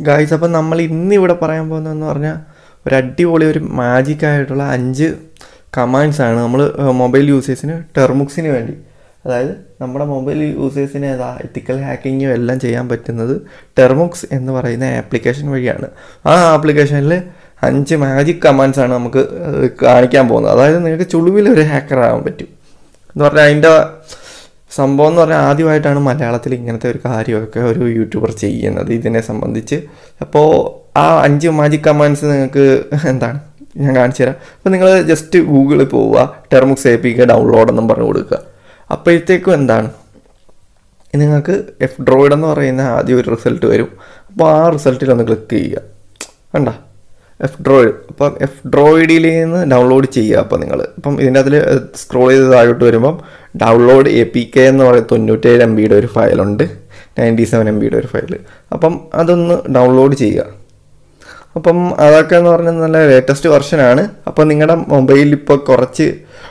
Guys അപ്പം നമ്മൾ ഇന്ന് ഇവിടെ പറയാൻ പോകുന്നതെന്ന് പറഞ്ഞാൽ ഒരു അടിപൊളി ഒരു മാജിക്കായിട്ടുള്ള അഞ്ച് കമാൻഡ്സ് ആണ് നമ്മൾ മൊബൈൽ യൂസേഴ്സിന് ടെർമുക്സിന് വേണ്ടി. അതായത് നമ്മുടെ മൊബൈൽ യൂസേഴ്സിന് ഏതാ എത്തിക്കൽ ഹാക്കിങ്ങും എല്ലാം ചെയ്യാൻ പറ്റുന്നത് ടെർമുക്സ് എന്ന് പറയുന്ന ആപ്ലിക്കേഷൻ വഴിയാണ്. ആ ആപ്ലിക്കേഷനിൽ അഞ്ച് മാജിക് കമാൻഡ്സ് ആണ് നമുക്ക് കാണിക്കാൻ പോകുന്നത്. അതായത് നിങ്ങൾക്ക് ചുളിവിൽ ഒരു ഹാക്കർ ആകാൻ പറ്റും. എന്ന് പറഞ്ഞാൽ അതിന്റെ സംഭവം എന്ന് പറഞ്ഞാൽ ആദ്യമായിട്ടാണ് മലയാളത്തിൽ ഇങ്ങനത്തെ ഒരു കാര്യമൊക്കെ ഒരു യൂട്യൂബർ ചെയ്യുന്നത്. ഇതിനെ സംബന്ധിച്ച്. അപ്പോൾ ആ അഞ്ച് മാജിക് കമാൻഡ്സ് നിങ്ങൾക്ക് എന്താണ്? ഞാൻ കാണിച്ചു തരാം. അപ്പോൾ നിങ്ങൾ ജസ്റ്റ് ഗൂഗിളിൽ പോവുക. Termux A P K download എന്നും പറഞ്ഞു കൊടുക്കുക. അപ്പോഴത്തേക്കും എന്താണ്? നിങ്ങൾക്ക് എഫ് ഡ്രോയിഡ് എന്ന് പറയുന്ന ആദ്യം ഒരു റിസൾട്ട് വരും. അപ്പോൾ ആ റിസൾട്ടിൽ ഒന്ന് ക്ലിക്ക് ചെയ്യുക. കണ്ട? എഫ് ഡ്രോയിഡ് അപ്പം എഫ് ഡ്രോയിഡിൽ നിന്ന് ഡൗൺലോഡ് ചെയ്യുക അപ്പം നിങ്ങൾ. ഇപ്പം ഇതിന്റെ അതിൽ സ്ക്രോൾ ചെയ്ത് താഴോട്ട് വരുമ്പം ഡൗൺലോഡ് എ പി കെ എന്ന് പറയുന്ന തൊണ്ണൂറ്റേഴ് എം ബിയുടെ ഒരു ഫയലുണ്ട്. നയന്റി സെവൻ എം ബിയുടെ ഒരു ഫയൽ അപ്പം അതൊന്ന് ഡൗൺലോഡ് ചെയ്യുക. അപ്പം അതൊക്കെ എന്ന് പറഞ്ഞാൽ നല്ല ലേറ്റസ്റ്റ് വെർഷനാണ് അപ്പം നിങ്ങളുടെ മൊബൈലിൽ ഇപ്പോൾ കുറച്ച്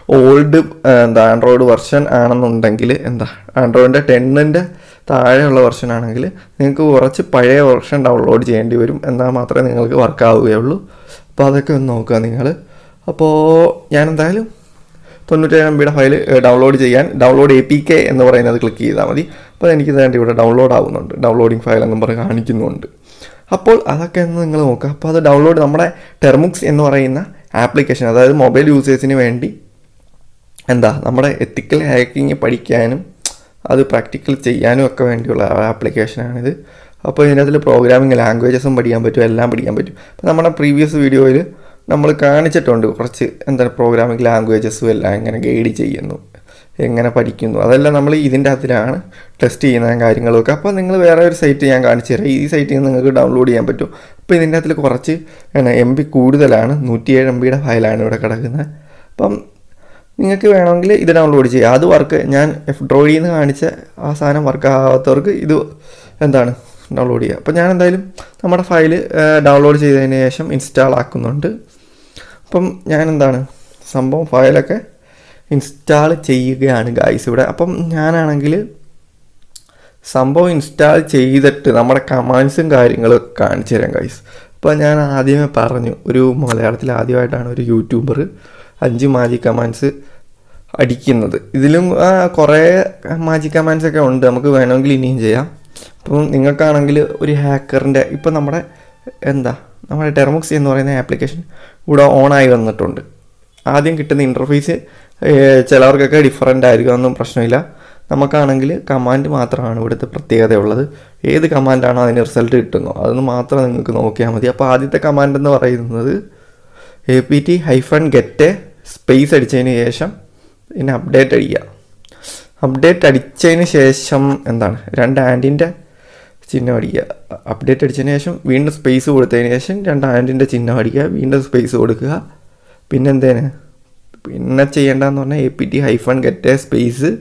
ഓൾഡ് എന്താ ആൻഡ്രോയിഡ് വെർഷൻ ആണെന്നുണ്ടെങ്കിൽ എന്താ ആൻഡ്രോയിഡിന്റെ ടെന്നിന്റെ താഴെയുള്ള വെർഷൻ ആണെങ്കിൽ നിങ്ങൾക്ക് കുറച്ച് പഴയ വെർഷൻ ഡൗൺലോഡ് ചെയ്യേണ്ടി വരും. എന്നാൽ മാത്രമേ നിങ്ങൾക്ക് വർക്ക് ആവുകയുള്ളൂ. അപ്പോൾ അതൊക്കെ ഒന്ന് നോക്കുക നിങ്ങൾ. അപ്പോൾ ഞാൻ എന്തായാലും തൊണ്ണൂറ്റേഴ് എം ബിയുടെ ഫയൽ ഡൗൺലോഡ് ചെയ്യാൻ ഡൗൺലോഡ് എ പി കെ എന്ന് പറയുന്നത് ക്ലിക്ക് ചെയ്താൽ മതി. അപ്പോൾ എനിക്ക് വേണ്ടി ഇവിടെ ഡൗൺലോഡ് ആവുന്നുണ്ട്. ഡൗൺലോഡിങ് ഫയൽ എന്ന് പറഞ്ഞ് കാണിക്കുന്നുണ്ട്. അപ്പോൾ അതൊക്കെ ഒന്ന് നിങ്ങൾ നോക്കുക. അപ്പോൾ അത് ഡൗൺലോഡ് നമ്മുടെ ടെർമുക്സ് എന്ന് പറയുന്ന ആപ്ലിക്കേഷൻ അതായത് മൊബൈൽ യൂസേഴ്സിന് വേണ്ടി എന്താ? നമ്മുടെ എത്തിക്കൽ ഹാക്കിങ് പഠിക്കാനും അത് പ്രാക്ടിക്കൽ ചെയ്യാനും ഒക്കെ വേണ്ടിയുള്ള ആപ്ലിക്കേഷനാണിത് അപ്പോൾ ഇതിനകത്തിൽ പ്രോഗ്രാമിംഗ് ലാംഗ്വേജസും പഠിക്കാൻ പറ്റും എല്ലാം പഠിക്കാൻ പറ്റും. അപ്പോൾ നമ്മുടെ പ്രീവിയസ് വീഡിയോയിൽ നമ്മൾ കാണിച്ചിട്ടുണ്ട് കുറച്ച് എന്താണ് പ്രോഗ്രാമിംഗ് ലാംഗ്വേജസും എല്ലാം എങ്ങനെ ഗൈഡ് ചെയ്യുന്നു എങ്ങനെ പഠിക്കുന്നു. അതെല്ലാം നമ്മൾ ഇതിന്റെ അകത്തിലാണ് ടെസ്റ്റ് ചെയ്യുന്ന കാര്യങ്ങളൊക്കെ അപ്പോൾ നിങ്ങൾ വേറെ ഒരു സൈറ്റ് ഞാൻ കാണിച്ചു തരാം. ഈ സൈറ്റിൽ നിന്ന് നിങ്ങൾക്ക് ഡൗൺലോഡ് ചെയ്യാൻ പറ്റും. അപ്പോൾ ഇതിന്റെ അകത്തിൽ കുറച്ച് എം ബി കൂടുതലാണ്. നൂറ്റിയേഴ് എം ബിയുടെ ഫയലാണ് ഇവിടെ കിടക്കുന്നത്. അപ്പം നിങ്ങൾക്ക് വേണമെങ്കിൽ ഇത് ഡൗൺലോഡ് ചെയ്യുക അത് വർക്ക് ഞാൻ എഫ് ഡ്രോയിൽ നിന്ന് കാണിച്ച ആ സാധനം വർക്ക് ആവാത്തവർക്ക് ഇത് എന്താണ് ഡൗൺലോഡ് ചെയ്യുക അപ്പോൾ ഞാൻ എന്തായാലും നമ്മുടെ ഫയൽ ഡൗൺലോഡ് ചെയ്തതിന് ശേഷം ഇൻസ്റ്റാൾ ആക്കുന്നുണ്ട്. അപ്പം ഞാൻ എന്താണ് സംഭവം ഫയലൊക്കെ ഇൻസ്റ്റാൾ ചെയ്യുകയാണ് ഗായ്സ് ഇവിടെ. അപ്പം ഞാനാണെങ്കിൽ സംഭവം ഇൻസ്റ്റാൾ ചെയ്തിട്ട് നമ്മുടെ കമാൻഡ്സും കാര്യങ്ങളും കാണിച്ചു തരാം ഗായ്സ് അപ്പോൾ ഞാൻ ആദ്യമേ പറഞ്ഞു ഒരു മലയാളത്തിൽ ആദ്യമായിട്ടാണ് ഒരു യൂട്യൂബർ അഞ്ച് മാജിക് കമാൻഡ്സ് അടിക്കുന്നത്. ഇതിലും കുറേ മാജിക് കമാൻഡ്സ് ഒക്കെ ഉണ്ട്. നമുക്ക് വേണമെങ്കിൽ ഇനിയും ചെയ്യാം. അപ്പം നിങ്ങൾക്കാണെങ്കിൽ ഒരു ഹാക്കറിന്റെ ഇപ്പം നമ്മുടെ എന്താ നമ്മുടെ ടെർമോക്സ് എന്ന് പറയുന്ന ആപ്ലിക്കേഷൻ ഇവിടെ ഓണായി വന്നിട്ടുണ്ട്. ആദ്യം കിട്ടുന്ന ഇന്റർഫേസ് ചിലവർക്കൊക്കെ ഡിഫറന്റ് ആയിരിക്കും ഒന്നും പ്രശ്നമില്ല. നമുക്കാണെങ്കിൽ കമാൻഡ് മാത്രമാണ് ഇവിടുത്തെ പ്രത്യേകതയുള്ളത് ഏത് കമാൻഡാണോ അതിന് റിസൾട്ട് കിട്ടുന്നോ അതൊന്ന് മാത്രം നിങ്ങൾക്ക് നോക്കിയാൽ മതി. അപ്പോൾ ആദ്യത്തെ കമാൻഡ് എന്ന് പറയുന്നത് A P T hyphen get space അടിച്ചതിന് ശേഷം പിന്നെ അപ്ഡേറ്റ് അടിക്കുക. അപ്ഡേറ്റ് അടിച്ചതിന് ശേഷം എന്താണ്? രണ്ട് ആൻഡിന്റെ ചിഹ്നം അടിക്കുക. അപ്ഡേറ്റ് അടിച്ചതിന് ശേഷം വീണ്ടും സ്പേസ് കൊടുത്തതിന് ശേഷം രണ്ട് ആൻഡിന്റെ ചിഹ്നം അടിക്കുക. വീണ്ടും സ്പേസ് കൊടുക്കുക. പിന്നെ എന്തേന് പിന്നെ ചെയ്യേണ്ടതെന്ന് പറഞ്ഞാൽ A P T hyphen get space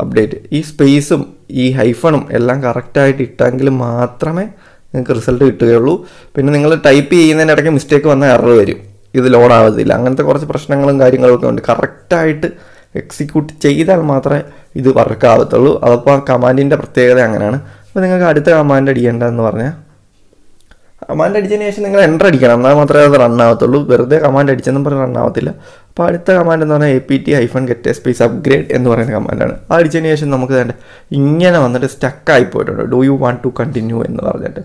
update ഈ സ്പേസും ഈ ഹൈഫണും എല്ലാം കറക്റ്റായിട്ട് ഇട്ടെങ്കിൽ മാത്രമേ നിങ്ങൾക്ക് റിസൾട്ട് കിട്ടുകയുള്ളൂ. പിന്നെ നിങ്ങൾ ടൈപ്പ് ചെയ്യുന്നതിന്റെ ഇടയ്ക്ക് മിസ്റ്റേക്ക് വന്ന എറർ വരും. ഇത് ലോഡ് ആവത്തില്ല. അങ്ങനത്തെ കുറച്ച് പ്രശ്നങ്ങളും കാര്യങ്ങളും ഒക്കെ ഉണ്ട് കറക്റ്റായിട്ട് എക്സിക്യൂട്ട് ചെയ്താൽ മാത്രമേ ഇത് വർക്ക് ആവത്തുള്ളൂ. അതപ്പോൾ ആ കമാൻഡിന്റെ പ്രത്യേകത അങ്ങനെയാണ്. അപ്പോൾ നിങ്ങൾക്ക് അടുത്ത കമാൻഡ് അടിക്കേണ്ടതെന്ന് പറഞ്ഞാൽ കമാൻഡ് അടിച്ചതിന് ശേഷം നിങ്ങൾ എന്റർ അടിക്കണം. എന്നാൽ മാത്രമേ അത് റൺ ആവത്തുള്ളൂ. വെറുതെ കമാൻഡ് അടിച്ചെന്നും പറഞ്ഞ് റൺ ആവത്തില്ല. അപ്പോൾ അടുത്ത കമാൻഡ് എന്ന് പറഞ്ഞാൽ A P T hyphen get space upgrade എന്ന് പറയുന്ന കമാൻഡാണ് അടിച്ചതിന് ശേഷം നമുക്ക് വേണ്ട ഇങ്ങനെ വന്നിട്ട് സ്റ്റക്കായി പോയിട്ടുണ്ട്. Do you want to continue എന്ന് പറഞ്ഞിട്ട്.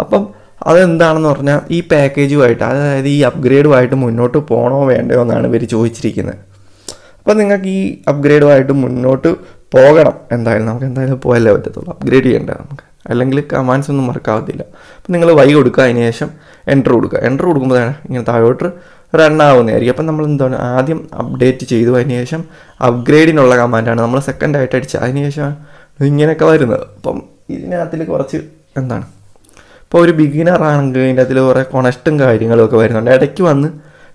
അപ്പം അതെന്താണെന്ന് പറഞ്ഞാൽ ഈ പാക്കേജുമായിട്ട് അതായത് ഈ അപ്ഗ്രേഡുമായിട്ട് മുന്നോട്ട് പോകണോ വേണ്ടയോ എന്നാണ് ഇവർ ചോദിച്ചിരിക്കുന്നത്. അപ്പോൾ നിങ്ങൾക്ക് ഈ അപ്ഗ്രേഡുമായിട്ട് മുന്നോട്ട് പോകണം. എന്തായാലും നമുക്ക് എന്തായാലും പോയല്ലേ പറ്റത്തുള്ളൂ. അപ്ഗ്രേഡ് ചെയ്യേണ്ടത് നമുക്ക്? അല്ലെങ്കിൽ കമാൻഡ്സ് ഒന്നും വർക്ക് ആവത്തില്ല അപ്പം നിങ്ങൾ വൈ കൊടുക്കുക അതിന് ശേഷം എന്റർ കൊടുക്കുക. എന്റർ കൊടുക്കുമ്പോഴാണ് ഇങ്ങനെ താഴോട്ട് റൺ ആവുന്നതായിരിക്കും. അപ്പം നമ്മൾ എന്താണ്? ആദ്യം അപ്ഡേറ്റ് ചെയ്തു അതിന് ശേഷം അപ്ഗ്രേഡിനുള്ള കമാൻഡാണ് നമ്മൾ സെക്കൻഡ് ആയിട്ട് അടിച്ചത് അതിന് ശേഷം ഇങ്ങനെയൊക്കെ വരുന്നത്. അപ്പം ഇതിനകത്തിൽ കുറച്ച് എന്താണ്? ഇപ്പോൾ ഒരു ബിഗിനർ ആണെങ്കിൽ ഇതിന്റെ അതിൽ കുറേ കൊണസ്റ്റും കാര്യങ്ങളും ഒക്കെ വരുന്നുണ്ട്. ഇടയ്ക്ക് വന്ന്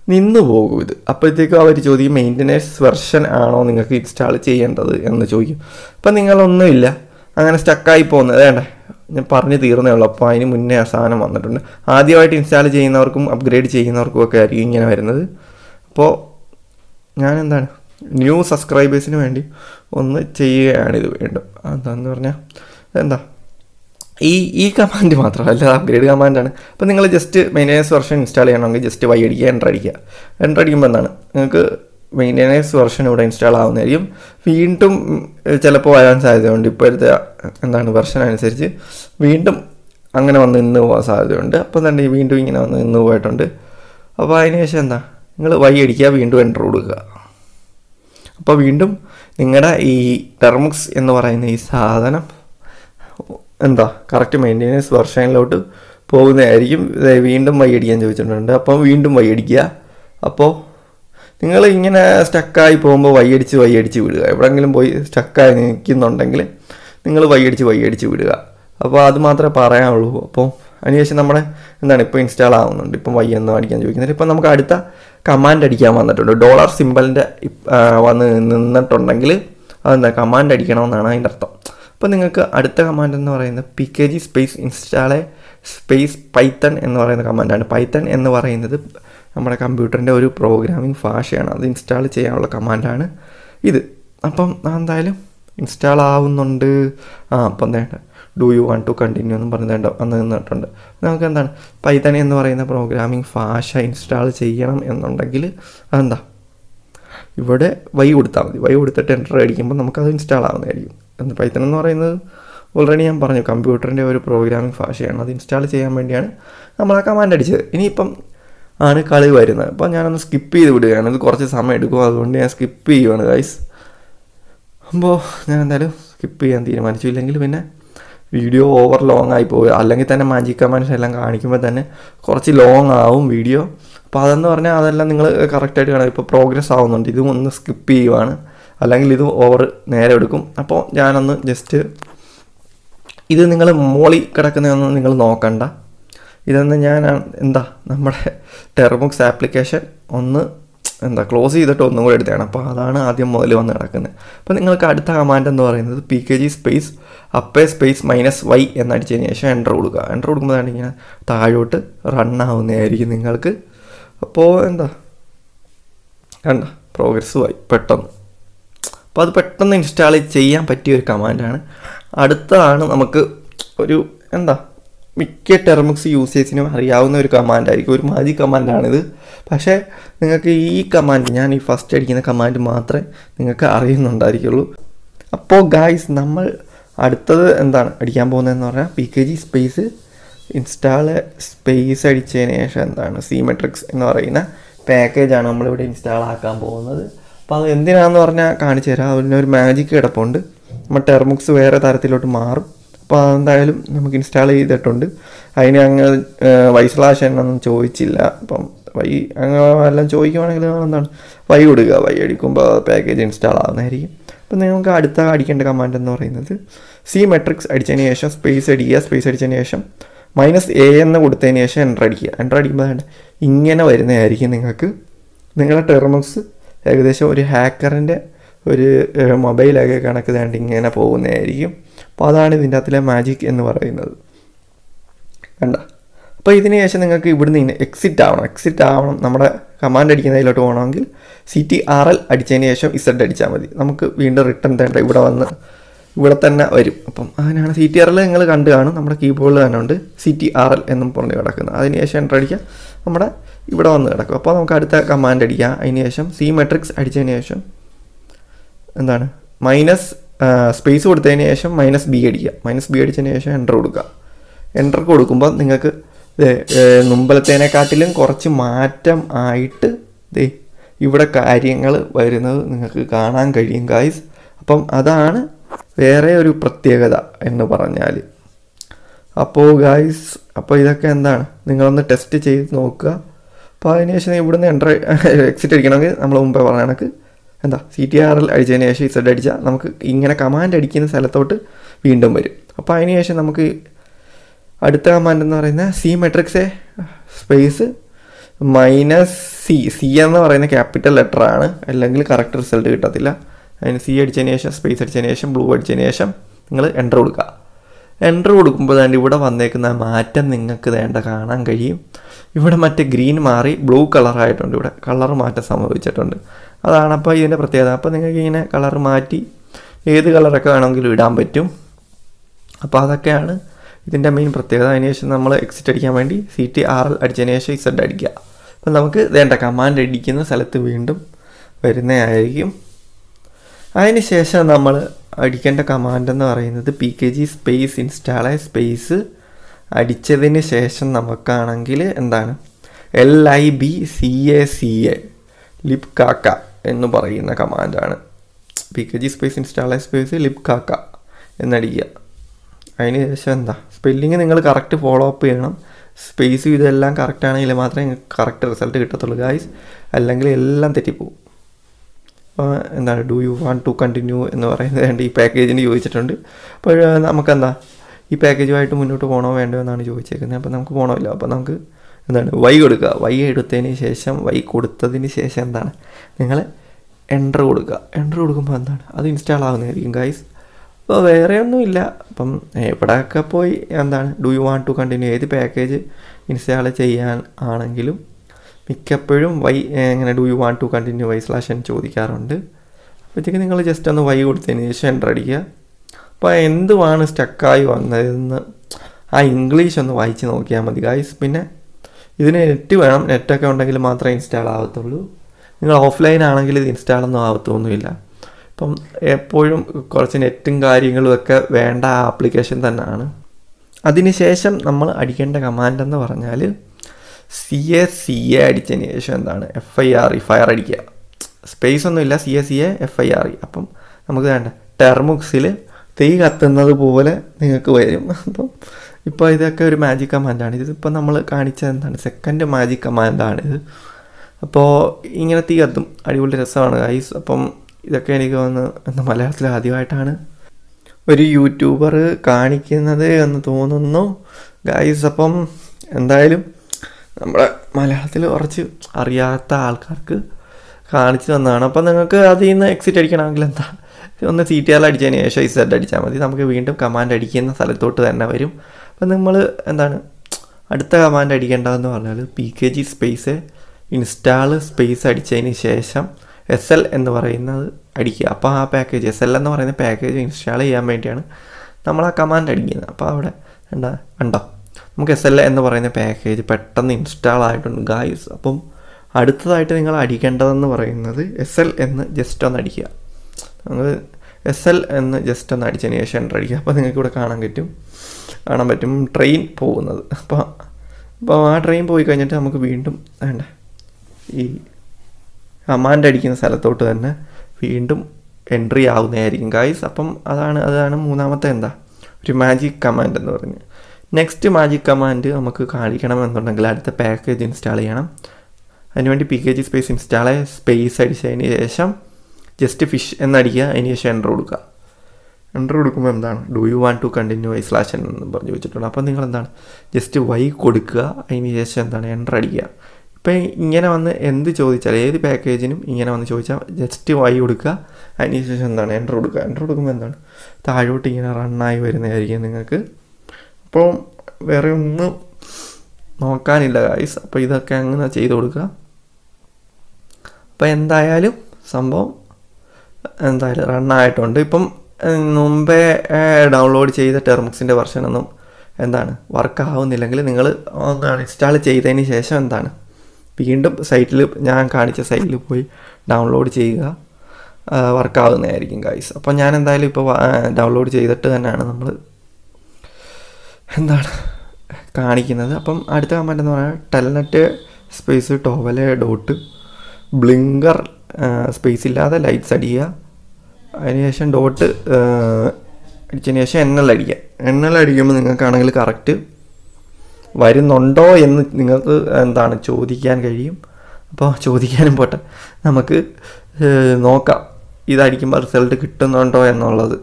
നിന്ന് പോകും ഇത്. അപ്പോഴത്തേക്കും അവർ ചോദിക്കും മെയിന്റനൻസ് വെർഷൻ ആണോ നിങ്ങൾക്ക് ഇൻസ്റ്റാൾ ചെയ്യേണ്ടത്? എന്ന് ചോദിക്കും. അപ്പം നിങ്ങളൊന്നുമില്ല. അങ്ങനെ സ്റ്റക്കായി പോകുന്നത്. വേണ്ടേ ഞാൻ പറഞ്ഞു തീർന്നേ ഉള്ളൂ അപ്പോൾ അതിന് മുന്നേ ആ സാധനം വന്നിട്ടുണ്ട്. ആദ്യമായിട്ട് ഇൻസ്റ്റാൾ ചെയ്യുന്നവർക്കും അപ്ഗ്രേഡ് ചെയ്യുന്നവർക്കും ഒക്കെ ആയിരിക്കും ഇങ്ങനെ വരുന്നത്. അപ്പോൾ ഞാൻ എന്താണ് ന്യൂ സബ്സ്ക്രൈബേഴ്സിന് വേണ്ടി ഒന്ന് ചെയ്യുകയാണ് ഇത് വീണ്ടും. എന്താന്ന് പറഞ്ഞാൽ എന്താ ഈ ഈ കമാൻഡ് മാത്രമല്ല അപ്ഗ്രേഡ് കമാൻഡാണ് അപ്പോൾ നിങ്ങൾ ജസ്റ്റ് മെയിനേഴ്സ് വെർഷൻ ഇൻസ്റ്റാൾ ചെയ്യണമെങ്കിൽ ജസ്റ്റ് വൈ അടിക്കുക എന്റർ അടിക്കുക. എന്റർ അടിക്കുമ്പോൾ എന്താണ്? നിങ്ങൾക്ക് മെയിന്റെനൻസ് വെർഷൻ ഇവിടെ ഇൻസ്റ്റാൾ ആവുന്നതായിരിക്കും. വീണ്ടും ചിലപ്പോൾ വരാൻ സാധ്യതയുണ്ട്. ഇപ്പോഴത്തെ എന്താണ് വെർഷൻ അനുസരിച്ച് വീണ്ടും അങ്ങനെ വന്ന് നിന്ന് പോകാൻ സാധ്യതയുണ്ട്. അപ്പോൾ തന്നെ വീണ്ടും ഇങ്ങനെ വന്ന് നിന്ന് പോയിട്ടുണ്ട്. അപ്പോൾ അതിന് ശേഷം എന്താ? നിങ്ങൾ വൈ അടിക്കുക വീണ്ടും എന്റർ കൊടുക്കുക. അപ്പോൾ വീണ്ടും നിങ്ങളുടെ ഈ ടെർമിക്സ് എന്ന് പറയുന്ന ഈ സാധനം എന്താ കറക്റ്റ് മെയിന്റെനൻസ് വെർഷനിലോട്ട് പോകുന്നതായിരിക്കും. വീണ്ടും വൈ അടിക്കാൻ ചോദിച്ചിട്ടുണ്ട്. അപ്പം വീണ്ടും വൈ അടിക്കുക. അപ്പോൾ നിങ്ങൾ ഇങ്ങനെ സ്റ്റക്കായി പോകുമ്പോൾ വൈ അടിച്ച് വൈ അടിച്ച് വിടുക. എവിടെയെങ്കിലും പോയി സ്റ്റക്കായി നിൽക്കുന്നുണ്ടെങ്കിൽ നിങ്ങൾ വൈ അടിച്ച് വൈ അടിച്ച് വിടുക. അപ്പോൾ അത് മാത്രമേ പറയാനുള്ളൂ. അപ്പോൾ അതിനുശേഷം നമ്മുടെ എന്താണ് ഇപ്പോൾ ഇൻസ്റ്റാൾ ആവുന്നുണ്ട്. ഇപ്പം വൈ എന്ന് അടിക്കാൻ ചോദിക്കുന്നുണ്ട്. ഇപ്പം നമുക്ക് അടുത്ത കമാൻഡ് അടിക്കാൻ വന്നിട്ടുണ്ട്. ഡോളർ സിമ്പലിന്റെ വന്ന് നിന്നിട്ടുണ്ടെങ്കിൽ അതെന്താ? കമാൻഡ് അടിക്കണമെന്നാണ് അതിന്റെ അർത്ഥം. അപ്പോൾ നിങ്ങൾക്ക് അടുത്ത കമാൻഡ് എന്ന് പറയുന്നത് P K G space install space python എന്ന് പറയുന്ന കമാൻഡാണ് പൈത്തൺ എന്ന് പറയുന്നത് നമ്മുടെ കമ്പ്യൂട്ടറിന്റെ ഒരു പ്രോഗ്രാമിംഗ് ഭാഷയാണ്. അത് ഇൻസ്റ്റാൾ ചെയ്യാനുള്ള കമാൻഡാണ് ഇത്. അപ്പം എന്തായാലും ഇൻസ്റ്റാൾ ആവുന്നുണ്ട്. ആ അപ്പം വേണ്ട do you want to continue എന്ന് പറഞ്ഞിട്ട് അന്ന് നിന്നിട്ടുണ്ട്. നമുക്ക് എന്താണ്? പൈത്തൺ എന്ന് പറയുന്ന പ്രോഗ്രാമിംഗ് ഭാഷ ഇൻസ്റ്റാൾ ചെയ്യണം എന്നുണ്ടെങ്കിൽ അതെന്താ? ഇവിടെ വൈ കൊടുത്താൽ മതി. വൈ കൊടുത്തിട്ട് എന്റർ അടിക്കുമ്പോൾ നമുക്കത് ഇൻസ്റ്റാൾ ആവുന്നതായിരിക്കും. എന്ന് പൈത്തൺ എന്ന് പറയുന്നത്? ഓൾറെഡി ഞാൻ പറഞ്ഞു കമ്പ്യൂട്ടറിന്റെ ഒരു പ്രോഗ്രാമിംഗ് ഭാഷയാണ്. അത് ഇൻസ്റ്റാൾ ചെയ്യാൻ വേണ്ടിയാണ് നമ്മൾ ആ കമാൻഡ് അടിച്ചത്. ഇനിയിപ്പം ആണ് കളി വരുന്നത്. അപ്പോൾ ഞാനൊന്ന് സ്കിപ്പ് ചെയ്ത് വിടുകയാണ്. ഇത് കുറച്ച് സമയം എടുക്കും. അതുകൊണ്ട് ഞാൻ സ്കിപ്പ് ചെയ്യുവാണ് ഗൈസ് അപ്പോൾ ഞാൻ എന്തായാലും സ്കിപ്പ് ചെയ്യാൻ തീരുമാനിച്ചു. ഇല്ലെങ്കിൽ പിന്നെ വീഡിയോ ഓവർ ലോങ് ആയി പോകുക അല്ലെങ്കിൽ തന്നെ മാജിക് കമാൻഡ്സ് എല്ലാം കാണിക്കുമ്പോൾ തന്നെ കുറച്ച് ലോങ് ആവും വീഡിയോ അപ്പോൾ അതെന്ന് പറഞ്ഞാൽ അതെല്ലാം നിങ്ങൾ കറക്റ്റായിട്ട് കാണാം. ഇപ്പോൾ പ്രോഗ്രസ് ആവുന്നുണ്ട്. ഇതും ഒന്ന് സ്കിപ്പ് ചെയ്യുവാണ്. അല്ലെങ്കിൽ ഇത് ഓവർ നേരെ എടുക്കും. അപ്പോൾ ഞാനൊന്ന് ജസ്റ്റ് ഇത് നിങ്ങൾ മോളി കിടക്കുന്നതൊന്നും നിങ്ങൾ നോക്കണ്ട. ഇതൊന്ന് ഞാൻ എന്താ നമ്മുടെ ടെർമുക്സ് ആപ്ലിക്കേഷൻ ഒന്ന് എന്താ ക്ലോസ് ചെയ്തിട്ട് ഒന്നും കൂടെ എടുത്തതാണ് അപ്പോൾ അതാണ് ആദ്യം മുതൽ വന്ന് കിടക്കുന്നത് അപ്പോൾ നിങ്ങൾക്ക് അടുത്ത കമാൻഡ് എന്ന് പറയുന്നത് പി കെ ജി സ്പേസ് അപ്പേ സ്പേസ് മൈനസ് വൈ എന്നടിച്ചതിന് ശേഷം എന്റർ കൊടുക്കുക. എന്റർ കൊടുക്കുമ്പോഴാണ് ഇങ്ങനെ താഴോട്ട് റണ്ണാവുന്നതായിരിക്കും നിങ്ങൾക്ക്. അപ്പോൾ എന്താ കണ്ട പ്രോഗ്രസ് ആയി പെട്ടെന്ന്. അപ്പോൾ അത് പെട്ടെന്ന് ഇൻസ്റ്റാൾ ചെയ്യാൻ പറ്റിയ ഒരു കമാൻഡാണ് അടുത്തതാണ് നമുക്ക് ഒരു എന്താ മിക്ക ടെർമിക്സ് യൂസേഴ്സിനും അറിയാവുന്ന ഒരു കമാൻഡായിരിക്കും ഒരു മാജിക് കമാൻഡാണിത് പക്ഷേ നിങ്ങൾക്ക് ഈ കമാൻഡ് ഞാൻ ഈ ഫസ്റ്റ് അടിക്കുന്ന കമാൻഡ് മാത്രമേ നിങ്ങൾക്ക് അറിയുന്നുണ്ടായിരിക്കുള്ളൂ. അപ്പോൾ ഗായ്സ് നമ്മൾ അടുത്തത് എന്താണ് അടിക്കാൻ പോകുന്നതെന്ന് പറഞ്ഞാൽ P K G space install space അടിച്ചതിന് ശേഷം എന്താണ് സിമെട്രിക്സ് എന്ന് പറയുന്ന പാക്കേജാണ് നമ്മളിവിടെ ഇൻസ്റ്റാൾ ആക്കാൻ പോകുന്നത്. അപ്പോൾ അത് എന്തിനാണെന്ന് പറഞ്ഞാൽ കാണിച്ചു തരാം അതിനൊരു മാജിക് കിടപ്പുണ്ട്. നമ്മൾ ടെർമുക്സ് വേറെ തരത്തിലോട്ട് മാറും. അപ്പോൾ എന്തായാലും നമുക്ക് ഇൻസ്റ്റാൾ ചെയ്തിട്ടുണ്ട്. അതിന് അങ്ങ് വൈ സ്ലാഷ് എന്നൊന്നും ചോദിച്ചില്ല. അപ്പം വൈ അങ്ങനെ എല്ലാം ചോദിക്കുവാണെങ്കിൽ എന്താണ് വൈ കൊടുക്കുക. വൈ അടിക്കുമ്പോൾ പാക്കേജ് ഇൻസ്റ്റാൾ ആവുന്നതായിരിക്കും. അപ്പം നിങ്ങൾക്ക് അടുത്ത അടിക്കേണ്ട കമാൻഡ് എന്ന് പറയുന്നത് സി മെട്രിക്സ് അടിച്ചതിന് ശേഷം സ്പേസ് അടിക്കുക. സ്പേസ് അടിച്ചതിന് ശേഷം മൈനസ് എ എന്ന് കൊടുത്തതിന് ശേഷം എന്റർ അടിക്കുക. എന്റർ അടിക്കുമ്പോൾ വേണ്ട ഇങ്ങനെ വരുന്നതായിരിക്കും നിങ്ങൾക്ക്. നിങ്ങളുടെ ടെർമുക്സ് ഏകദേശം ഒരു ഹാക്കറിന്റെ ഒരു മൊബൈലൊക്കെ കണക്ക് തേണ്ടി ഇങ്ങനെ പോകുന്നതായിരിക്കും. അപ്പോൾ അതാണ് ഇതിന്റെ അകത്തിലെ മാജിക് എന്ന് പറയുന്നത്. കണ്ട? അപ്പോൾ ഇതിന് ശേഷം നിങ്ങൾക്ക് ഇവിടുന്ന് എക്സിറ്റ് ആവണം. എക്സിറ്റ് ആവണം. നമ്മുടെ കമാൻഡ് അടിക്കുന്നതിലോട്ട് പോകണമെങ്കിൽ സി ടി ആർ എൽ അടിച്ചതിന് ശേഷം ഇസഡ് അടിച്ചാൽ മതി. നമുക്ക് വീണ്ടും റിട്ടേൺ തേണ്ട ഇവിടെ വന്ന് ഇവിടെ തന്നെ വരും. അപ്പം അങ്ങനെയാണ് സി ടി ആർ എൽ നിങ്ങൾ കണ്ടു കാണും. നമ്മുടെ കീബോർഡിൽ തന്നെ ഉണ്ട് സി ടി ആർ എൽ എന്നും പറഞ്ഞ് കിടക്കുന്നത്. അതിന് ശേഷം എന്റർ അടിക്കുക. നമ്മുടെ ഇവിടെ വന്ന് കിടക്കും. അപ്പോൾ നമുക്ക് അടുത്ത കമാൻഡ് അടിക്കാം. അതിന് ശേഷം സി മെട്രിക്സ് അടിച്ചതിന് ശേഷം എന്താണ്? മൈനസ് സ്പേസ് കൊടുത്തതിന് ശേഷം മൈനസ് ബി അടിക്കുക. മൈനസ് ബി അടിച്ചതിന് ശേഷം എന്റർ കൊടുക്കുക. എന്റർ കൊടുക്കുമ്പോൾ നിങ്ങൾക്ക് മുമ്പലത്തേനെക്കാട്ടിലും കുറച്ച് മാറ്റം ആയിട്ട് ദേ ഇവിടെ കാര്യങ്ങൾ വരുന്നത് നിങ്ങൾക്ക് കാണാൻ കഴിയും ഗായ്സ് അപ്പം അതാണ് വേറെ ഒരു പ്രത്യേകത എന്ന് പറഞ്ഞാൽ അപ്പോൾ ഗായ്സ് അപ്പോൾ ഇതൊക്കെ എന്താണ്? നിങ്ങളൊന്ന് ടെസ്റ്റ് ചെയ്ത് നോക്കുക. അപ്പോൾ അതിനുശേഷം ഇവിടുന്ന് എന്റർ എക്സിറ്റ് അടിക്കണമെങ്കിൽ നമ്മൾ മുമ്പേ പറഞ്ഞ കണക്ക് എന്താ സി ടി ആർ എൽ അടിച്ചതിന് ശേഷം ഇസഡ് അടിച്ചാൽ നമുക്ക് ഇങ്ങനെ കമാൻഡ് അടിക്കുന്ന സ്ഥലത്തോട്ട് വീണ്ടും വരും. അപ്പോൾ അതിന് ശേഷം നമുക്ക് അടുത്ത കമാൻഡ് എന്ന് പറയുന്ന C matrix space minus C C എന്ന് പറയുന്ന ക്യാപിറ്റൽ ലെറ്റർ ആണ്. അല്ലെങ്കിൽ കറക്റ്റ് റിസൾട്ട് കിട്ടത്തില്ല. അതിന് സി അടിച്ചതിന് ശേഷം സ്പേസ് അടിച്ചതിന് ശേഷം ബ്ലൂ അടിച്ചതിന് ശേഷം നിങ്ങൾ എന്റർ കൊടുക്കുക. എന്റർ കൊടുക്കുമ്പോൾ തന്നെ ഇവിടെ വന്നേക്കുന്ന മാറ്റം നിങ്ങൾക്ക് വേണ്ട കാണാൻ കഴിയും. ഇവിടെ മറ്റേ ഗ്രീൻ മാറി ബ്ലൂ കളറായിട്ടുണ്ട് ഇവിടെ. കളർ മാറ്റം സംഭവിച്ചിട്ടുണ്ട്. അതാണ് അപ്പോൾ ഇതിന്റെ പ്രത്യേകത. അപ്പോൾ നിങ്ങൾക്ക് ഇങ്ങനെ കളർ മാറ്റി ഏത് കളറൊക്കെ വേണമെങ്കിലും ഇടാൻ പറ്റും. അപ്പോൾ അതൊക്കെയാണ് ഇതിന്റെ മെയിൻ പ്രത്യേകത. അതിന് ശേഷം നമ്മൾ എക്സിറ്റ് അടിക്കാൻ വേണ്ടി സി ടി ആർ എൽ അടിച്ചതിന് ശേഷം ഇസഡ് അടിക്കുക. അപ്പം നമുക്ക് വേണ്ട കമാൻഡ് അടിക്കുന്ന സ്ഥലത്ത് വീണ്ടും വരുന്നതായിരിക്കും അതിനുശേഷം നമ്മൾ അടിക്കേണ്ട കമാൻഡ് എന്ന് പറയുന്നത് P K G space ഇൻസ്റ്റാളായ space അടിച്ചതിന് ശേഷം നമുക്കാണെങ്കിൽ എന്താണ്? L I B C A C A libcaca എന്ന് പറയുന്ന കമാൻഡാണ് P K G space install space libcaca എന്നടിക്കുക. അതിന് ശേഷം എന്താ? സ്പെല്ലിങ് നിങ്ങൾ കറക്റ്റ് ഫോളോ അപ്പ് ചെയ്യണം. സ്പേസ് ഇതെല്ലാം കറക്റ്റ് ആണെങ്കിൽ മാത്രമേ നിങ്ങൾക്ക് കറക്റ്റ് റിസൾട്ട് കിട്ടത്തുള്ളൂ ഗായ്സ് അല്ലെങ്കിൽ എല്ലാം തെറ്റിപ്പോവും. അപ്പോൾ എന്താണ്? Do you want to continue എന്ന് പറയുന്നത് ഈ പാക്കേജിന് ചോദിച്ചിട്ടുണ്ട്. അപ്പോൾ നമുക്കെന്താ? ഈ പാക്കേജുമായിട്ട് മുന്നോട്ട് പോകണോ വേണ്ടോ എന്നാണ് ചോദിച്ചേക്കുന്നത്. അപ്പോൾ നമുക്ക് പോകണമല്ലോ അപ്പോൾ നമുക്ക് എന്താണ്? വൈ കൊടുക്കുക. വൈ എടുത്തതിന് ശേഷം വൈ കൊടുത്തതിന് ശേഷം എന്താണ്? നിങ്ങൾ എന്റർ കൊടുക്കുക. എന്റർ കൊടുക്കുമ്പോൾ എന്താണ്? അത് ഇൻസ്റ്റാൾ ആകുന്നതായിരിക്കും ഗൈസ് അപ്പോൾ വേറെ ഒന്നുമില്ല. അപ്പം എവിടെയൊക്കെ പോയി എന്താണ്? Do you want to continue ഏത് പാക്കേജ് ഇൻസ്റ്റാൾ ചെയ്യാൻ ആണെങ്കിലും മിക്കപ്പോഴും വൈ എങ്ങനെ do you want to continue Y slash എന്ന് ചോദിക്കാറുണ്ട്. അപ്പോഴത്തേക്ക് നിങ്ങൾ ജസ്റ്റ് ഒന്ന് വൈ കൊടുത്തതിന് ശേഷം എന്റർ അടിക്കുക. അപ്പോൾ എന്തുവാണ് സ്റ്റക്കായി വന്നതെന്ന് ആ ഇംഗ്ലീഷ് ഒന്ന് വായിച്ച് നോക്കിയാൽ മതി ഗായ്സ് പിന്നെ ഇതിന് നെറ്റ് വേണം. നെറ്റൊക്കെ ഉണ്ടെങ്കിൽ മാത്രമേ ഇൻസ്റ്റാൾ ആവത്തുള്ളൂ. നിങ്ങൾ ഓഫ്ലൈൻ ആണെങ്കിൽ ഇത് ഇൻസ്റ്റാൾ ഒന്നും ആവത്തൊന്നുമില്ല. ഇപ്പം എപ്പോഴും കുറച്ച് നെറ്റും കാര്യങ്ങളും ഒക്കെ വേണ്ട ആപ്ലിക്കേഷൻ തന്നെയാണ്. അതിനുശേഷം നമ്മൾ അടിക്കേണ്ട കമാൻഡ് എന്ന് പറഞ്ഞാൽ സി എ സി എ അടിച്ചതിന് ശേഷം എന്താണ്? F I R E fire അടിക്കുക. സ്പേസ് ഒന്നുമില്ല C A C A F I R E അപ്പം നമുക്ക് വേണ്ട. ടെർമുക്സിൽ തീ കത്തുന്നത് പോലെ നിങ്ങൾക്ക് വരും. അപ്പം ഇപ്പോൾ ഇതൊക്കെ ഒരു മാജിക് കമാൻഡാണ് ഇതിപ്പോൾ നമ്മൾ കാണിച്ചത് എന്താണ്? സെക്കൻഡ് മാജിക് കമാൻഡാണിത് അപ്പോൾ ഇങ്ങനെ തീർത്തും അടിപൊളി രസമാണ് ഗൈസ് അപ്പം ഇതൊക്കെ എനിക്ക് വന്ന് എന്താ മലയാളത്തിൽ ആദ്യമായിട്ടാണ് ഒരു യൂട്യൂബർ കാണിക്കുന്നത് എന്ന് തോന്നുന്നു. ഗൈസ് അപ്പം എന്തായാലും നമ്മുടെ മലയാളത്തിൽ കുറച്ച് അറിയാത്ത ആൾക്കാർക്ക് കാണിച്ചു തന്നതാണ്. അപ്പം നിങ്ങൾക്ക് അതിൽ നിന്ന് എക്സിറ്റ് അടിക്കണമെങ്കിൽ എന്താ? ഒന്ന് സി ടി ആർ അടിച്ചതിന് ശേഷം ഇസഡ് അടിച്ചാൽ മതി. നമുക്ക് വീണ്ടും കമാൻഡ് അടിക്കുന്ന സ്ഥലത്തോട്ട് തന്നെ വരും. അപ്പം നമ്മൾ എന്താണ് അടുത്ത കമാൻഡ് അടിക്കേണ്ടതെന്ന് പറഞ്ഞാൽ P K G space install space അടിച്ചതിന് ശേഷം എസ് എൽ എന്ന് പറയുന്നത് അടിക്കുക. അപ്പോൾ ആ പാക്കേജ് എസ് എൽ എന്ന് പറയുന്ന പാക്കേജ് ഇൻസ്റ്റാൾ ചെയ്യാൻ വേണ്ടിയാണ് നമ്മൾ ആ കമാൻഡ് അടിക്കുന്നത്. അപ്പോൾ അവിടെ എന്താ ഉണ്ടോ നമുക്ക് എസ് എൽ എന്ന് പറയുന്ന പാക്കേജ് പെട്ടെന്ന് ഇൻസ്റ്റാൾ ആയിട്ടുണ്ട് ഗായ്സ് അപ്പം അടുത്തതായിട്ട് നിങ്ങൾ അടിക്കേണ്ടതെന്ന് പറയുന്നത് എസ് എൽ എന്ന് ജസ്റ്റ് ഒന്ന് അടിക്കുക. നമ്മൾ എസ് എൽ എന്ന് ജസ്റ്റ് ഒന്ന് അടിച്ചതിന് ശേഷം എന്റർ അടിക്കുക. അപ്പോൾ നിങ്ങൾക്ക് ഇവിടെ കാണാൻ പറ്റും. കാണാൻ പറ്റും. ട്രെയിൻ പോകുന്നത്. അപ്പോൾ അപ്പോൾ ആ ട്രെയിൻ പോയി കഴിഞ്ഞിട്ട് നമുക്ക് വീണ്ടും വേണ്ട. ഈ കമാൻഡ് അടിക്കുന്ന സ്ഥലത്തോട്ട് തന്നെ വീണ്ടും എൻട്രി ആവുന്നതായിരിക്കും. ഗായ്സ് അപ്പം അതാണ് അതാണ് മൂന്നാമത്തെ എന്താ? ഒരു മാജിക് കമാൻഡ് എന്ന് പറഞ്ഞ്. നെക്സ്റ്റ് മാജിക് കമാൻഡ് നമുക്ക് കാണിക്കണം കാണിക്കണമെന്നുണ്ടെങ്കിൽ അടുത്ത പാക്കേജ് ഇൻസ്റ്റാൾ ചെയ്യണം. അതിനുവേണ്ടി P K G space install space അടിച്ചതിന് ശേഷം ജസ്റ്റ് ഫിഷ് എന്നടിക്കുക. അതിന് ശേഷം എന്റർ കൊടുക്കുക. എന്റർ കൊടുക്കുമ്പോൾ എന്താണ്? Do you want to continue I slash N എന്ന് പറഞ്ഞ് വെച്ചിട്ടുണ്ട്. അപ്പോൾ നിങ്ങൾ എന്താണ് ജസ്റ്റ് വൈ കൊടുക്കുക. അതിന് ശേഷം എന്താണ്? എന്റർ അടിക്കുക. ഇപ്പം ഇങ്ങനെ വന്ന് എന്ത് ചോദിച്ചാൽ ഏത് പാക്കേജിനും ഇങ്ങനെ വന്ന് ചോദിച്ചാൽ ജസ്റ്റ് വൈ കൊടുക്കുക. അതിന് ശേഷം എന്താണ്? എന്റർ കൊടുക്കുക. എന്റർ കൊടുക്കുമ്പോൾ എന്താണ്? താഴോട്ട് ഇങ്ങനെ റണ്ണായി വരുന്നതായിരിക്കും നിങ്ങൾക്ക്. അപ്പോൾ വേറെ ഒന്നും നോക്കാനില്ല ഗായ്സ് അപ്പോൾ ഇതൊക്കെ അങ്ങനെ ചെയ്ത് കൊടുക്കുക. അപ്പോൾ എന്തായാലും സംഭവം എന്തായാലും റണ്ണായിട്ടുണ്ട് ഇപ്പം മുമ്പേ ഡൗൺലോഡ് ചെയ്ത ടെർമുക്സിന്റെ വെർഷനൊന്നും എന്താണ് വർക്ക് ആവുന്നില്ലെങ്കിൽ നിങ്ങൾ എന്താണ് ഇൻസ്റ്റാൾ ചെയ്തതിന് ശേഷം എന്താണ് വീണ്ടും സൈറ്റിൽ ഞാൻ കാണിച്ച സൈറ്റിൽ പോയി ഡൗൺലോഡ് ചെയ്യുക വർക്ക് ആവുന്നതായിരിക്കും ഗൈസ് അപ്പോൾ ഞാൻ എന്തായാലും ഇപ്പോൾ ഡൗൺലോഡ് ചെയ്തിട്ട് തന്നെയാണ് നമ്മൾ എന്താണ് കാണിക്കുന്നത്. അപ്പം അടുത്ത കമന്റ് എന്ന് പറഞ്ഞാൽ telnet space towel dot blinker space ഇല്ലാതെ ലൈറ്റ്സ് അടിക്കുക അതിനുശേഷം ഡോട്ട് അടിച്ചതിന് ശേഷം എണ്ണൽ അടിക്കുക. എണ്ണൽ അടിക്കുമ്പോൾ നിങ്ങൾക്കാണെങ്കിൽ കറക്റ്റ് വരുന്നുണ്ടോ എന്ന് നിങ്ങൾക്ക് എന്താണ് ചോദിക്കാൻ കഴിയും? അപ്പോൾ ചോദിക്കാനും പോട്ടെ. നമുക്ക് നോക്കാം. ഇതടിക്കുമ്പോൾ റിസൾട്ട് കിട്ടുന്നുണ്ടോ എന്നുള്ളത്.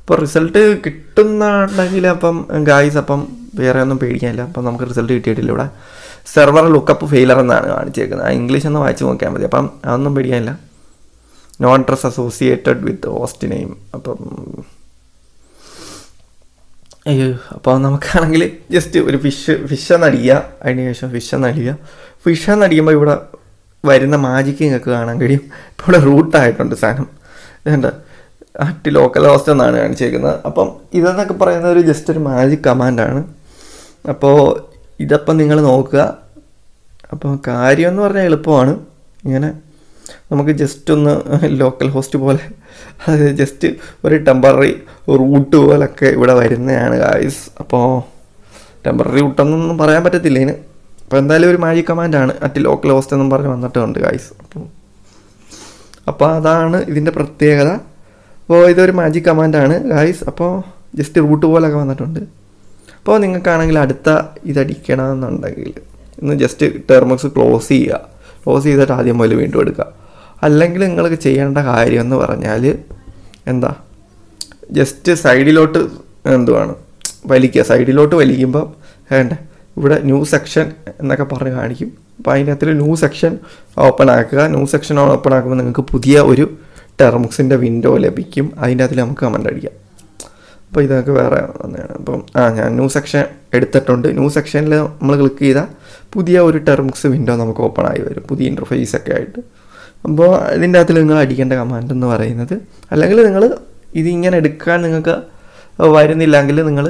അപ്പോൾ റിസൾട്ട് കിട്ടുന്നുണ്ടെങ്കിൽ അപ്പം ഗായ്സ് അപ്പം വേറെ ഒന്നും പേടിക്കാനില്ല. അപ്പം നമുക്ക് റിസൾട്ട് കിട്ടിയിട്ടില്ല ഇവിടെ. സെർവർ ലുക്കപ്പ് ഫെയിലർ എന്നാണ് കാണിച്ചേക്കുന്നത്. ഇംഗ്ലീഷ് ഒന്ന് വായിച്ച് നോക്കിയാൽ മതി. അപ്പം അതൊന്നും പേടിക്കാനില്ല. Non dress associated with host name അപ്പം അയ്യോ അപ്പോൾ നമുക്കാണെങ്കിൽ ജസ്റ്റ് ഒരു ഫിഷ് ഫിഷ നടിയുക അതിന് ശേഷം ഫിഷ നടിയുക ഫിഷ നടിയുമ്പോൾ ഇവിടെ വരുന്ന മാജിക്ക് നിങ്ങൾക്ക് കാണാൻ കഴിയും. ഇപ്പോൾ ഇവിടെ റൂട്ടായിട്ടുണ്ട് സാധനം. ഇതുണ്ട്. അറ്റ് ലോക്കൽ ഹോസ്റ്റ് എന്നാണ് കാണിച്ചേക്കുന്നത്. അപ്പം ഇതെന്നൊക്കെ പറയുന്നത് ഒരു ജസ്റ്റ് ഒരു മാജിക് കമാൻഡാണ് അപ്പോൾ ഇതപ്പം നിങ്ങൾ നോക്കുക. അപ്പോൾ കാര്യമെന്ന് പറഞ്ഞാൽ എളുപ്പമാണ്. ഇങ്ങനെ നമുക്ക് ജസ്റ്റ് ഒന്ന് ലോക്കൽ ഹോസ്റ്റ് പോലെ അത് ജസ്റ്റ് ഒരു ടെമ്പററി റൂട്ട് പോലൊക്കെ ഇവിടെ വരുന്നതാണ് ഗായ്സ് അപ്പോൾ ടെമ്പററി റൂട്ടൊന്നും പറയാൻ പറ്റത്തില്ല. ഇതിന് അപ്പോൾ എന്തായാലും ഒരു മാജിക് കമാൻഡാണ് അറ്റ് ലോക്കൽ ഹോസ്റ്റ് എന്നും പറഞ്ഞ് വന്നിട്ടുണ്ട് ഗായ്സ് അപ്പോൾ അപ്പോൾ അതാണ് ഇതിന്റെ പ്രത്യേകത. അപ്പോൾ ഇതൊരു മാജിക് കമാൻഡാണ് ഗായ്സ് അപ്പോൾ ജസ്റ്റ് റൂട്ട് പോലൊക്കെ വന്നിട്ടുണ്ട്. അപ്പോൾ നിങ്ങൾക്കാണെങ്കിൽ അടുത്ത ഇതടിക്കണമെന്നുണ്ടെങ്കിൽ ഇന്ന് ജസ്റ്റ് ടെർമക്സ് ക്ലോസ് ചെയ്യുക. ക്ലോസ് ചെയ്തിട്ട് ആദ്യം മുതൽ വീണ്ടും എടുക്കുക അല്ലെങ്കിൽ നിങ്ങൾക്ക് ചെയ്യേണ്ട കാര്യം എന്ന് പറഞ്ഞാൽ എന്താ? ജസ്റ്റ് സൈഡിലോട്ട് എന്തുവാണ്? വലിക്കുക സൈഡിലോട്ട് വലിക്കുമ്പോൾ വേണ്ട? ഇവിടെ ന്യൂ സെക്ഷൻ എന്നൊക്കെ പറഞ്ഞ് കാണിക്കും. അപ്പോൾ അതിനകത്തിൽ ന്യൂ സെക്ഷൻ ഓപ്പൺ ആക്കുക. ന്യൂ സെക്ഷൻ ഓപ്പൺ ആക്കുമ്പോൾ നിങ്ങൾക്ക് പുതിയ ഒരു ടെർമുക്സിന്റെ വിൻഡോ ലഭിക്കും. അതിന്റെ അതിൽ നമുക്ക് കമന്റ് അടിക്കാം. അപ്പോൾ ഇതൊക്കെ വേറെ ഒന്നാണ് അപ്പം ആ ഞാൻ ന്യൂ സെക്ഷൻ എടുത്തിട്ടുണ്ട്. ന്യൂ സെക്ഷനിൽ നമ്മൾ ക്ലിക്ക് ചെയ്താൽ പുതിയ ഒരു ടെർമ്സ് വിൻഡോ നമുക്ക് ഓപ്പൺ ആയി വരും. പുതിയ ഇന്റർഫേസ് ഒക്കെ ആയിട്ട്. അപ്പോൾ ഇതിന്റെ അകത്തിൽ നിങ്ങൾ അടിക്കേണ്ട കമാൻഡ് എന്ന് പറയുന്നത് അല്ലെങ്കിൽ നിങ്ങൾ ഇതിങ്ങനെ എടുക്കാൻ നിങ്ങൾക്ക് വരുന്നില്ലെങ്കിൽ നിങ്ങൾ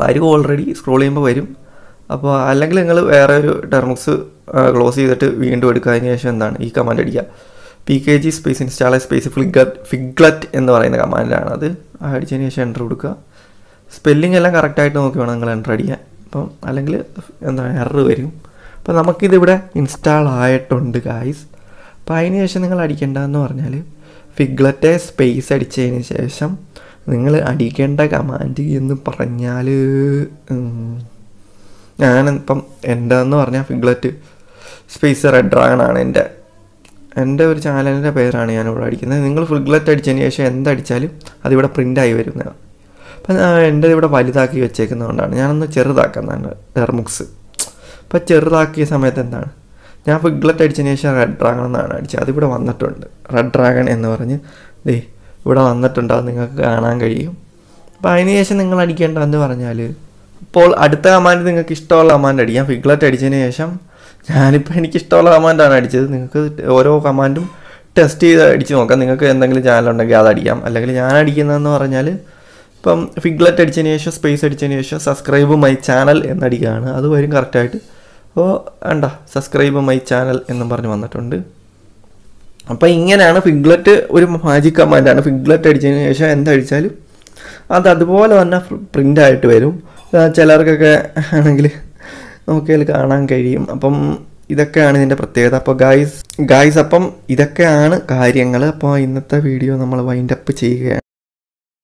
വരും ഓൾറെഡി സ്ക്രോൾ ചെയ്യുമ്പോൾ വരും. അപ്പോൾ അല്ലെങ്കിൽ നിങ്ങൾ വേറെ ഒരു ടെർമ്സ് ക്ലോസ് ചെയ്തിട്ട് വീണ്ടും എടുക്കുക അതിന് ശേഷം എന്താണ് ഈ കമാൻഡ് അടിക്കുക. P K G space install space figlet figlet എന്ന് പറയുന്ന കമാൻഡാണ് അത് അടിച്ചതിന് ശേഷം എന്റർ കൊടുക്കുക. സ്പെല്ലിംഗ് എല്ലാം കറക്റ്റായിട്ട് നോക്കി വേണം നിങ്ങൾ എന്റർ അടിക്കാൻ. അപ്പം അല്ലെങ്കിൽ എന്താണ് എറർ വരും. അപ്പോൾ നമുക്കിതിവിടെ ഇൻസ്റ്റാൾ ആയിട്ടുണ്ട് ഗായ്സ് അപ്പോൾ അതിന് ശേഷം നിങ്ങൾ അടിക്കേണ്ടതെന്ന് പറഞ്ഞാൽ ഫിഗ്ലറ്റെ സ്പേസ് അടിച്ചതിന് ശേഷം നിങ്ങൾ അടിക്കേണ്ട കമാൻഡ് എന്ന് പറഞ്ഞാൽ ഞാനിപ്പം എന്ന് പറഞ്ഞാൽ ഫിഗ്ലറ്റ് സ്പേസ് റെഡ് ഡ്രാഗൺ ആണ് എന്റെ. എന്റെ ഒരു ചാനലിന്റെ പേരാണ് ഇവിടെ അടിക്കുന്നത്. നിങ്ങൾ ഫിഗ്ലറ്റ് അടിച്ചതിന് ശേഷം എന്തടിച്ചാലും അതിവിടെ പ്രിന്റായി വരുന്നതാണ് അപ്പം എന്റെ ഇവിടെ വലുതാക്കി വെച്ചേക്കുന്നതുകൊണ്ടാണ്. ഞാനൊന്ന് ചെറുതാക്കുന്നതാണ് ഡെർമുക്സ് അപ്പം ചെറുതാക്കിയ സമയത്ത് എന്താണ്? ഞാൻ ഫിഗ്ലറ്റ് അടിച്ചതിന് ശേഷം റെഡ് ഡ്രാഗൺ എന്നാണ് അടിച്ചത്. അതിവിടെ വന്നിട്ടുണ്ട്. റെഡ് ഡ്രാഗൺ എന്ന് പറഞ്ഞ് ദേ ഇവിടെ വന്നിട്ടുണ്ട്. അത് നിങ്ങൾക്ക് കാണാൻ കഴിയും. അപ്പോൾ അതിന് ശേഷം നിങ്ങൾ അടിക്കേണ്ടതെന്ന് പറഞ്ഞാൽ ഇപ്പോൾ അടുത്ത കമാൻഡ് നിങ്ങൾക്ക് ഇഷ്ടമുള്ള കമാൻഡ് അടിക്കാം. ഫിഗ്ലറ്റ് അടിച്ചതിന് ശേഷം ഞാനിപ്പോൾ എനിക്കിഷ്ടമുള്ള കമാൻഡാണ് അടിച്ചത്. നിങ്ങൾക്ക് ഓരോ കമാൻഡും ടെസ്റ്റ് ചെയ്ത് അടിച്ച് നോക്കാം. നിങ്ങൾക്ക് എന്തെങ്കിലും ചാനൽ ഉണ്ടെങ്കിൽ അത് അടിക്കാം. അല്ലെങ്കിൽ ഞാൻ അടിക്കുന്നതെന്ന് പറഞ്ഞാൽ ഇപ്പം ഫിഗ്ലറ്റ് അടിച്ചതിന് ശേഷം സ്പേസ് അടിച്ചതിന് ശേഷം സബ്സ്ക്രൈബ് മൈ ചാനൽ എന്നടിക്കുകയാണ്. അത് വരും കറക്റ്റായിട്ട് അപ്പോൾ വേണ്ട സബ്സ്ക്രൈബ് മൈ ചാനൽ എന്നും പറഞ്ഞ് വന്നിട്ടുണ്ട്. അപ്പോൾ ഇങ്ങനെയാണ് ഫിഗ്ലറ്റ് ഒരു മാജിക് കമാൻഡാണ് ഫിഗ്ലറ്റ് അടിച്ചതിന് ശേഷം എന്തടിച്ചാലും അത് അതുപോലെ തന്നെ പ്രിന്റ് ആയിട്ട് വരും. ചിലർക്കൊക്കെ ആണെങ്കിൽ നമുക്കതിൽ കാണാൻ കഴിയും. അപ്പം ഇതൊക്കെയാണ് ഇതിന്റെ പ്രത്യേകത. അപ്പോൾ ഗായ്സ് ഗായ്സ് അപ്പം ഇതൊക്കെയാണ് കാര്യങ്ങൾ. അപ്പോൾ ഇന്നത്തെ വീഡിയോ നമ്മൾ വൈൻഡപ്പ് ചെയ്യുകയാണ്.